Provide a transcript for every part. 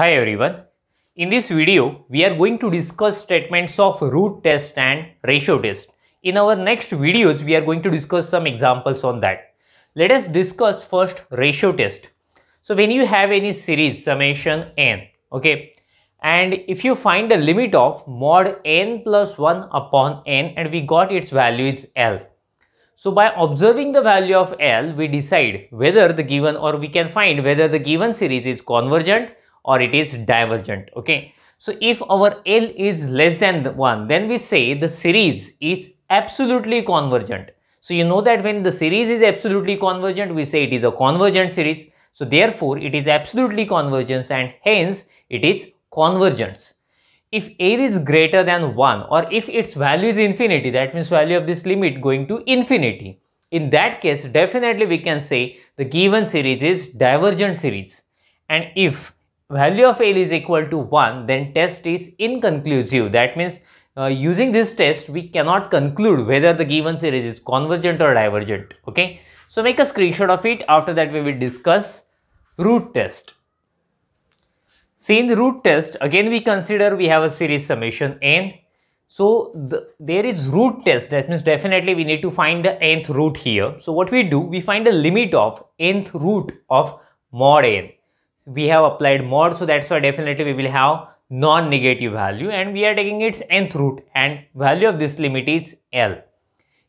Hi everyone. In this video, we are going to discuss statements of root test and ratio test. In our next videos, we are going to discuss some examples on that. Let us discuss first ratio test. So when you have any series summation n, okay, and if you find the limit of mod n plus 1 upon n and we got its value is L. So by observing the value of L, we decide whether the given or we can find whether the given series is convergent or it is divergent. Okay. So if our L is less than 1, then we say the series is absolutely convergent. So you know that when the series is absolutely convergent, we say it is a convergent series. So therefore, it is absolutely convergence and hence it is convergence. If A is greater than 1 or if its value is infinity, that means value of this limit going to infinity. In that case, definitely we can say the given series is divergent series. And if value of L is equal to 1, then test is inconclusive. That means uh, using this test, we cannot conclude whether the given series is convergent or divergent. Okay. So make a screenshot of it. After that, we will discuss root test. See in the root test, again we consider we have a series summation n. So the, there is root test, that means definitely we need to find the nth root here. So what we do, we find the limit of nth root of mod n. We have applied mod, so that's why definitely we will have non-negative value and we are taking its nth root and value of this limit is L.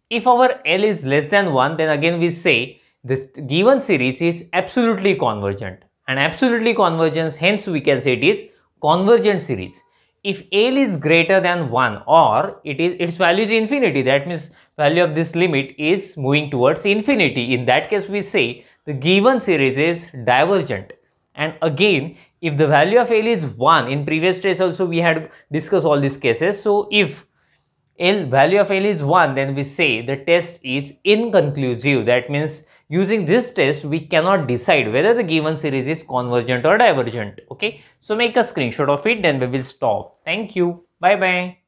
If our L is less than 1, then again we say the given series is absolutely convergent and absolutely convergence hence we can say it is convergent series. If L is greater than 1 or it is its value is infinity that means value of this limit is moving towards infinity. In that case we say the given series is divergent and again if the value of L is 1 in previous case also we had discussed all these cases so if L value of L is 1 then we say the test is inconclusive that means Using this test, we cannot decide whether the given series is convergent or divergent. Okay. So make a screenshot of it, then we will stop. Thank you. Bye bye.